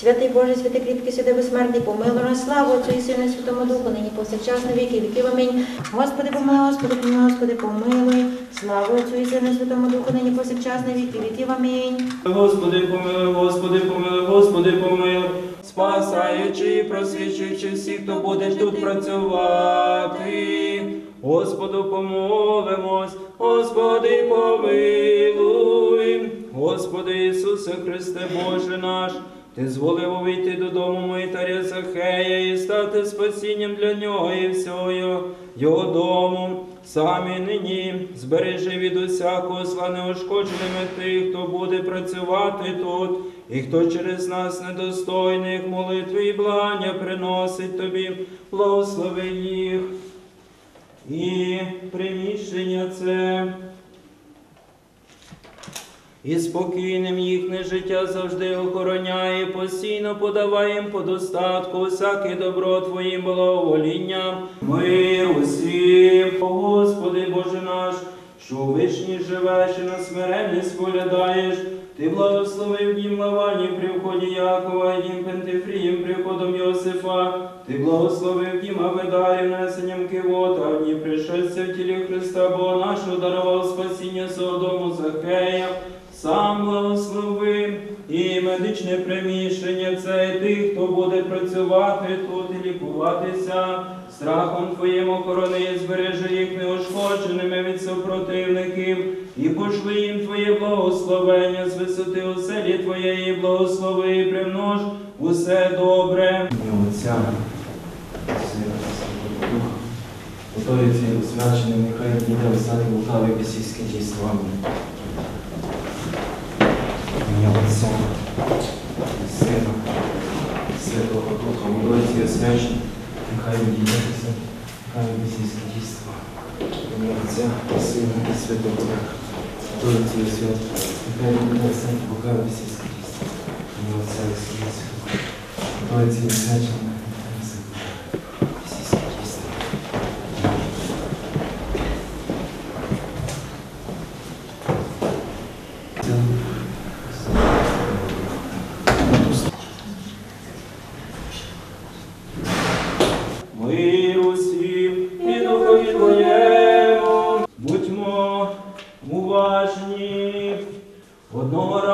Святий Боже, святий кріпкий, святий безсмертний, помилуй нас, славу Отцю і Сину Святому Духу, нині повсякчас на віки віків. Амінь. Господи, помилуй, Господи, помилуй, Господи, помилуй. Славу Отцю і Сину Святому Духу, нині повсякчас на віки віків. Амінь. Господи, помилуй, Господи, помилуй, Господи, помилуй, спасаючи і просвічуючи всіх, хто буде тут працювати. Господу помолимось, Господи, помилуй, Господи Ісусе Христе Боже наш. Ти зволив увійти додому Митаря Захея і стати спасінням для нього і всього його, дому. Самі нині збережи від усякого зла неушкодженими тих, хто буде працювати тут, і хто через нас недостойних молитви і благання приносить тобі, благослови їх. І приміщення це. І спокійним їхнє життя завжди охороняє, постійно подавай їм по достатку всяке добро Твоїм благоволінням. Мир усім, Господи Боже наш, що у вишні живеш і на смиренні споглядаєш. Ти благословив дім Лавані при вході Якова, і дім Пентифрієм приходом Йосифа. Ти благословив дім Аведарі внесенням кивота, дні пришестя в тілі Христа Бога нашого дарував спасіння Содому Захея. Сам благослови і медичне приміщення це і тих, хто буде працювати тут і лікуватися. Страхом Твоїм охорони і збережи їх неушкодженими від супротивників, і пошли їм Твоє благословення з висоти оселі Твоєї, благослови і примнож усе добре. Отця. Готові ці освячені, нехай дійде всяке лукаве російське дійство. Ім'я Отця, Сина, Святого Духа, ці освячені, нехай дійде лукаве російське дійство. Ім'я Отця, Сина, і Святого Духа. Ці освячені, нехай всяке лукаве російське дійство. Ім'я Отця, і Сина, Святого Духа. Освячені, нехай всяке лукаве російське дійство. Мир усім і духові Твоєму, будьмо уважні.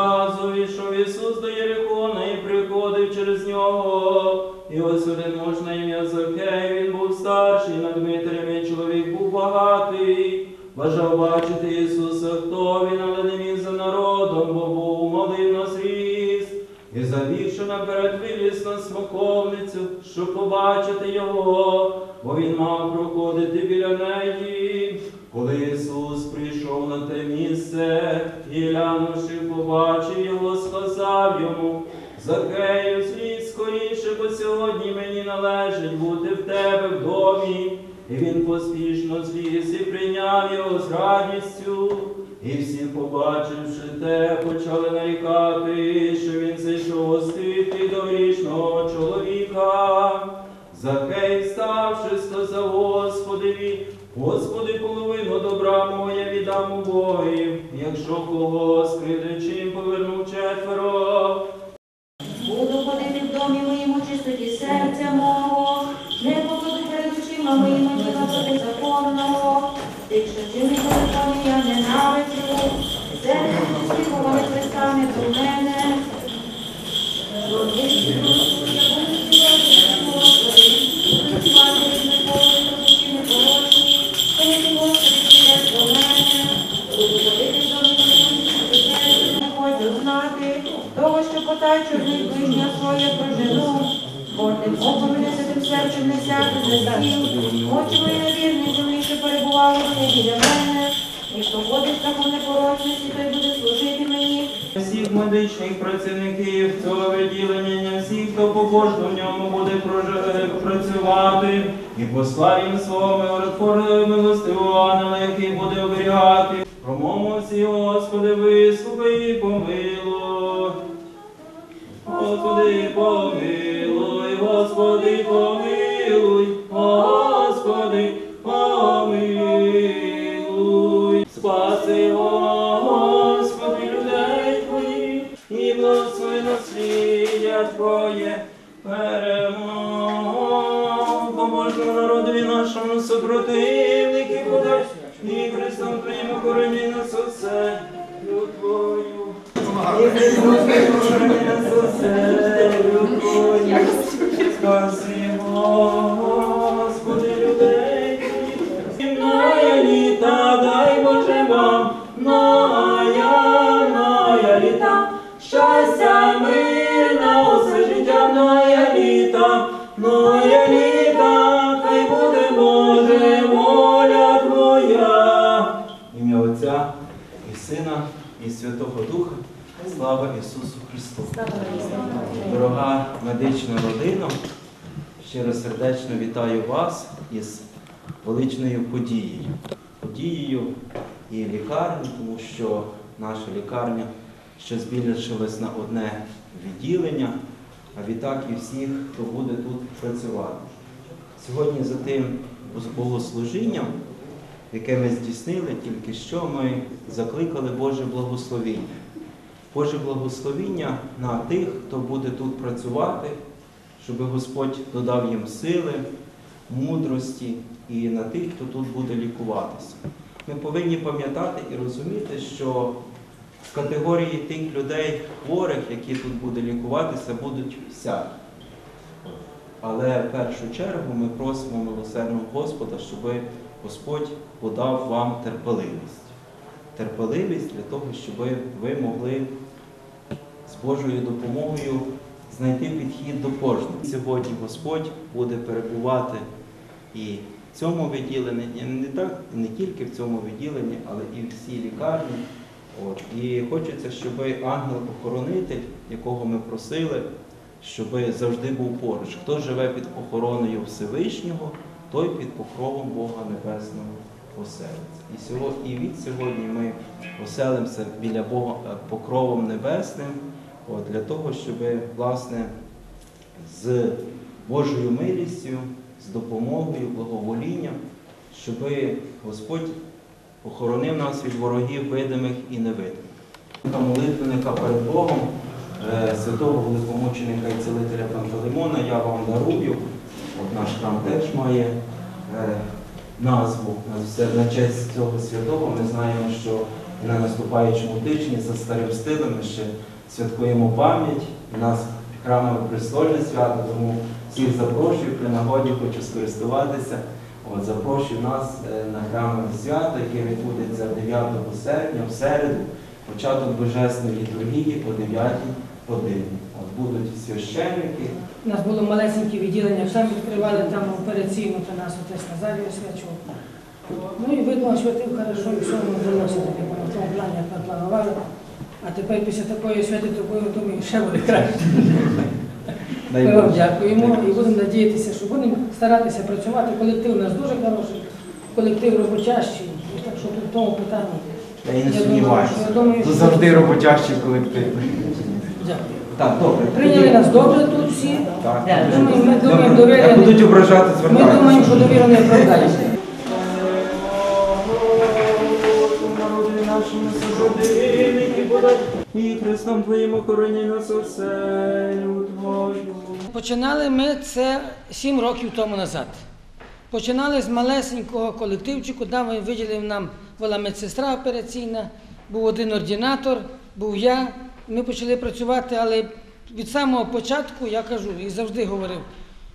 Разу війшов Ісус до Єрихона і приходив через нього. І ось один муж на ім'я Закей, він був старший над Дмитрем, і чоловік був багатий. Бажав бачити Ісуса, хто він, але не міг за народом, бо був малий на зріст. І забігши наперед виліз на смоковницю, щоб побачити його, бо він мав проходити біля неї. Коли Ісус прийшов на те місце і глянувши, побачив його, сказав йому, Закею, злізь скоріше, бо сьогодні мені належить бути в тебе в домі. І він поспішно зліз і прийняв його з радістю. І всі, побачивши те, почали нарікати, що він зайшов гостити до грішного чоловіка. Закей, ставши, сказав Господи, половину добра моя віддам у бої, якщо кого скривдичим повернув четверо. Буду ходити в домі моєму чистоті серця мого, не покладу перед очима моїми діла проти законного. Тих, що чинить закони, я ненавиджу, серце сліпого листами до мене. Того, що потай своє прожену, Бортим оком мене святим серцем не сяду за стіл, очі мої невірні землі, що перебували вони біля мене, і хто ходить страхом непорочності, той буде служити мені. Всіх медичних працівників цього відділення, не всіх, хто побожно в ньому буде працювати, і послав їм свого миротворного милостивого ангела, який буде оберігати. Промовимо всі, Господи, вислухай і помилуй. Господи, помилуй, Господи, помилуй, Господи, помилуй. Спаси, Господи, людей Твоїх, і благослови насліддя Твоє, перемогу, поможемо народові нашому супротивники подай, і Христом Твоїм охорони нас оселю Твою. Оселю Твою. Спаси, Господи, людей. Ная літа, дай Боже вам, ная, ная літа, щастя, мир усе життя, ная літа, ная літа, хай буде Боже воля Твоя. Ім'я Отця і Сина, і Святого Духа. Слава Ісусу Христу! Дорога медична родина, щиро сердечно вітаю вас із величною подією. Подією і лікарні, тому що наша лікарня ще збільшилась на одне відділення, а відтак і всіх, хто буде тут працювати. Сьогодні за тим богослужінням, яке ми здійснили, тільки що ми закликали Боже благословіння. Боже благословіння на тих, хто буде тут працювати, щоб Господь додав їм сили, мудрості і на тих, хто тут буде лікуватися. Ми повинні пам'ятати і розуміти, що в категорії тих людей хворих, які тут будуть лікуватися, будуть всякі. Але в першу чергу ми просимо милосердного Господа, щоб Господь подав вам терпеливість. Терпеливість для того, щоб ви могли з Божою допомогою знайти підхід до кожного. Сьогодні Господь буде перебувати і в цьому відділенні, і не так, не тільки в цьому відділенні, але і в всій лікарні. От. І хочеться, щоб ангел-охоронитель, якого ми просили, щоб завжди був поруч. Хто живе під охороною Всевишнього, той під покровом Бога Небесного оселиться. І, і від сьогодні ми оселимося біля Бога е, покровом небесним, от, для того, щоб власне з Божою милістю, з допомогою, благоволінням, щоб Господь охоронив нас від ворогів видимих і невидимих. Молитвенника перед Богом, е, святого великомученика і цілителя Пантелеймона я вам дарую. От наш храм теж має е, назву на честь цього святого. Ми знаємо, що на наступаючому тижні за старим стилем ми ще святкуємо пам'ять. У нас храмове престольне свято, тому всіх запрошую при нагоді, хочу скористуватися. От, запрошую нас е, на храмове свято, яке відбудеться 9 серпня, в середу, початок Божественної літургії о 9 годині. От будуть священники, У нас було малесеньке відділення, сам відкривали там операційну та нас отець Назарій освячував. Ну і видно, освятив хорошо, і все воно вдалося таке в тому плані, як ми планували. А тепер після такої святи, такої думаю, ще буде краще. Ми вам дякуємо і будемо надіятися, що будемо старатися працювати. Колектив у нас дуже хороший, колектив роботящий, і так що тут в тому питанні. Я не сумніваюся. що- Тут завжди роботящий колектив. Дякую. Так, добре. Прийняли нас добре тут всі. Так, Думаю, ми думаємо, довіряємо. Як будуть ображати, Ми думаємо, що довіра не оправдається. І Христом Твоїм охорони нас оселю Твою. Починали ми це сім років тому назад. Починали з малесенького колективчику, там виділив нам була медсестра операційна, був один ординатор, був я. Ми почали працювати, але від самого початку я кажу і завжди говорив,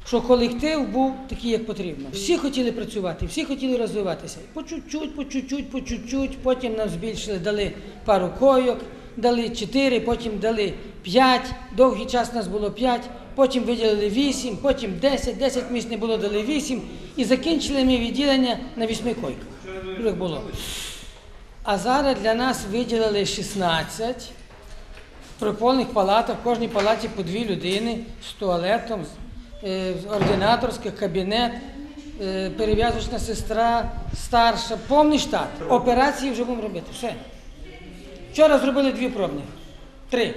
що колектив був такий, як потрібно. Всі хотіли працювати, всі хотіли розвиватися. По чуть-чуть, по чуть-чуть, по чуть-чуть. Потім нам збільшили, дали пару койок, дали чотири, потім дали п'ять. Довгий час нас було п'ять, потім виділили вісім, потім десять, десять місць не було, дали вісім. І закінчили ми відділення на восьми койках. Було. А зараз для нас виділили 16 приповних палатах, в кожній палаті по дві людини з туалетом, е, ординаторський кабінет, е, перев'язочна сестра, старша, повний штат. Операції вже будемо робити. Все. Вчора зробили дві пробні. Три.